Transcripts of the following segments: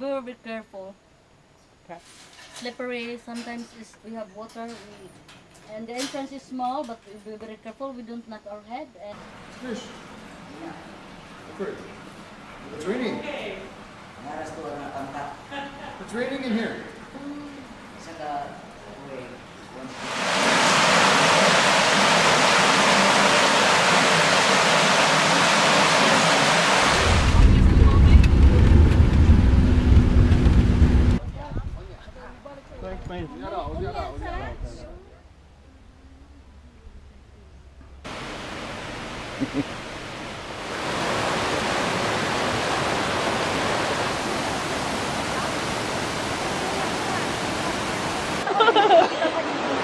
very, very careful. Okay. Slippery, sometimes is, we have water, we, and the entrance is small, but we be very careful, we don't knock our head. And Fish. Bird. It's raining. Naras to ang tangka. It's raining in here. Saka,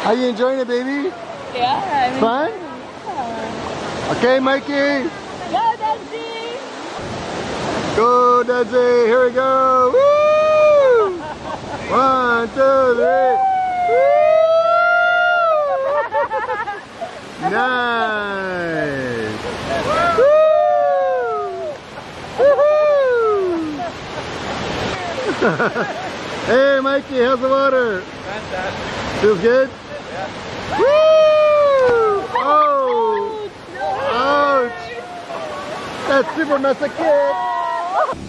How you enjoying it, baby? Yeah, I Fun? Okay, Mikey. Go, Dempsey! Go, Desi. Here we go. Woo! One, two, three. Woo! Nice. Woo! Woohoo! hey, Mikey, how's the water? Fantastic. Feels good? Woo! Oh! Ouch! That's super messy kid.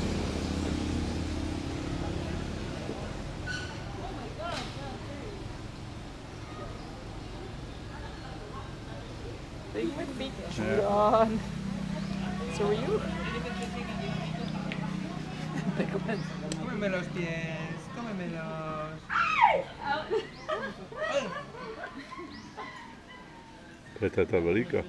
Tabarica?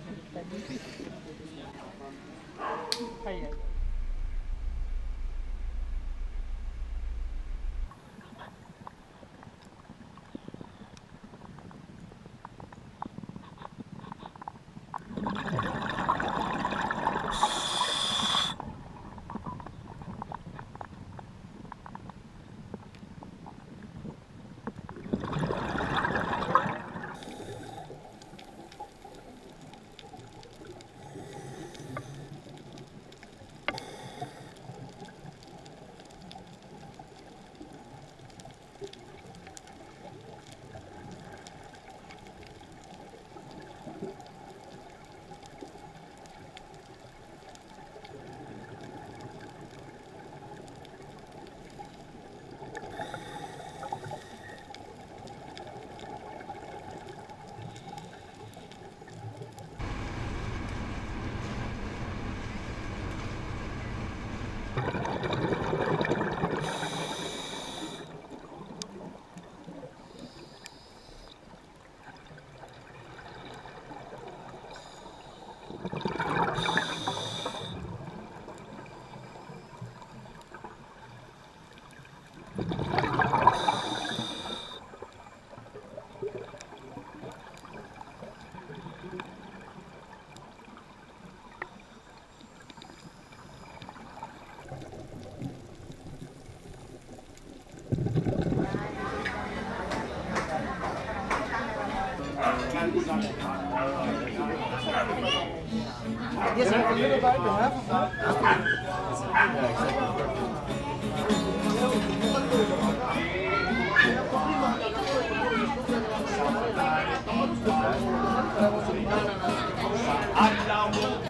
don't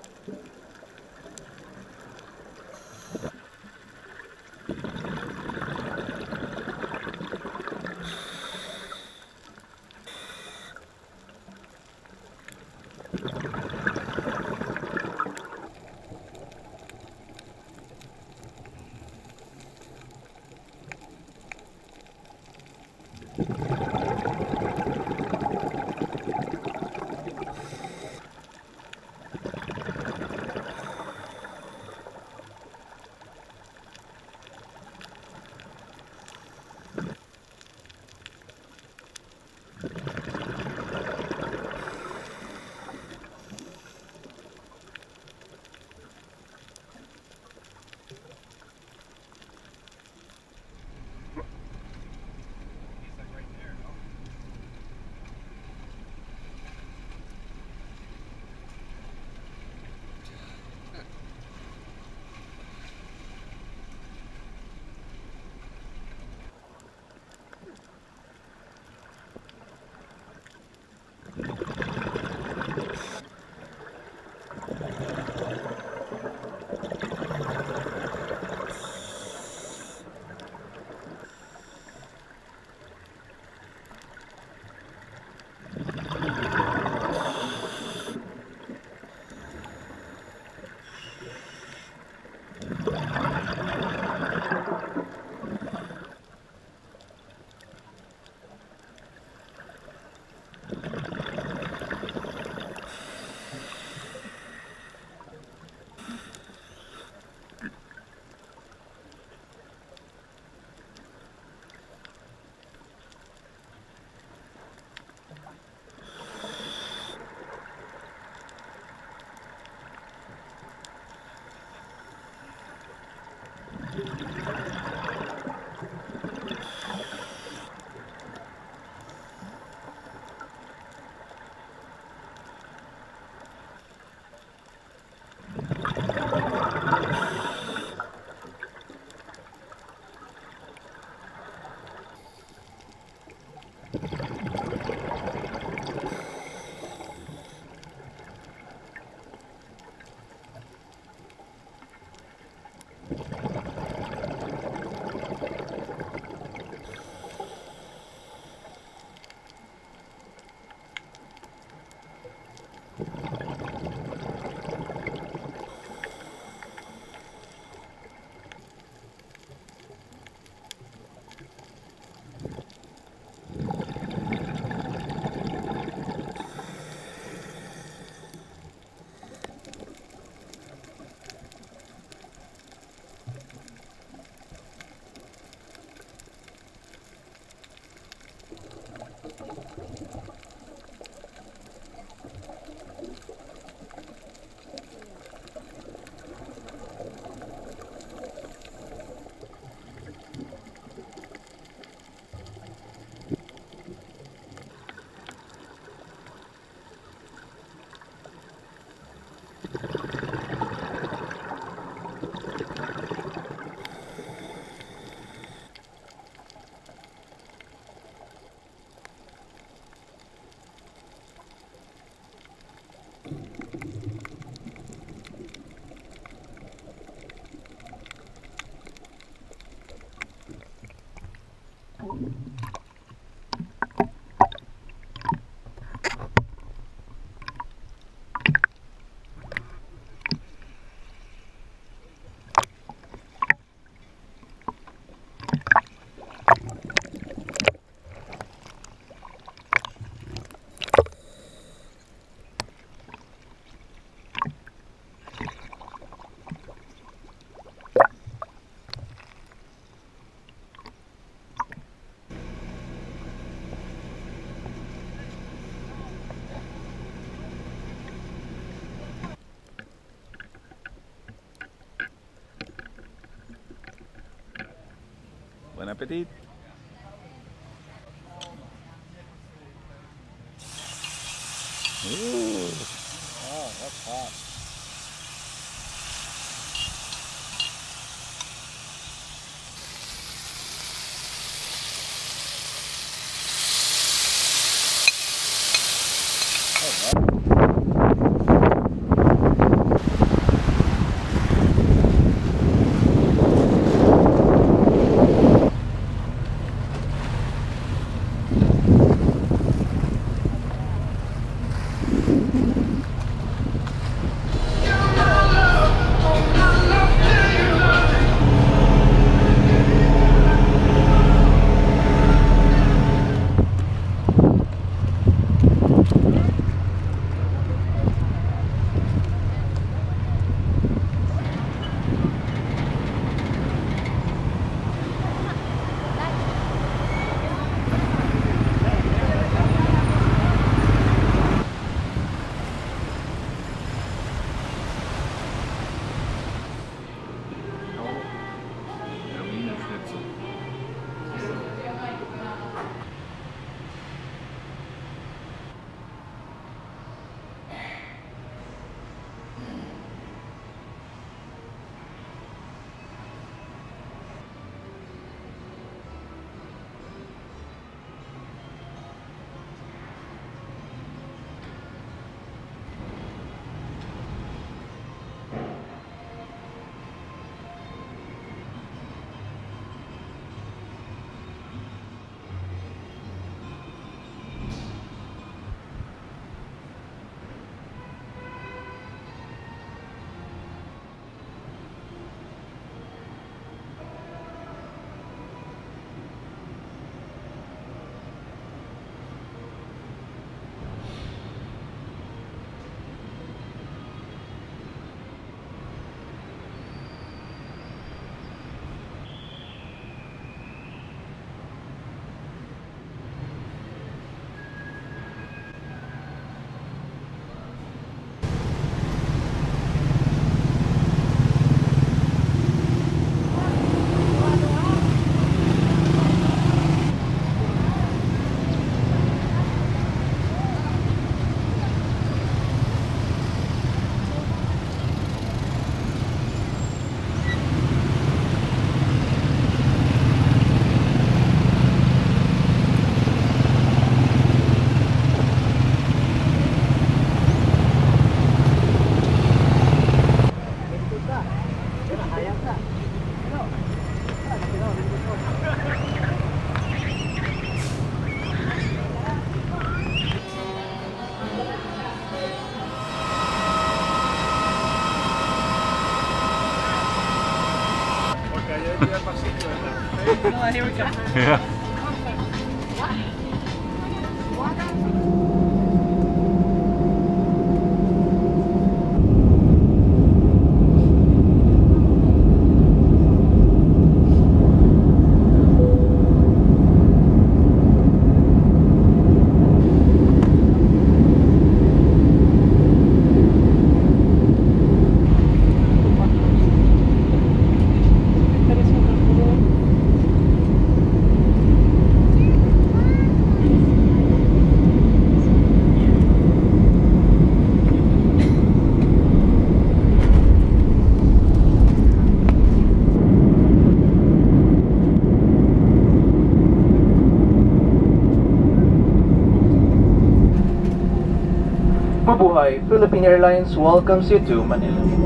Petit. Here we come. Yeah. Philippine Airlines welcomes you to Manila.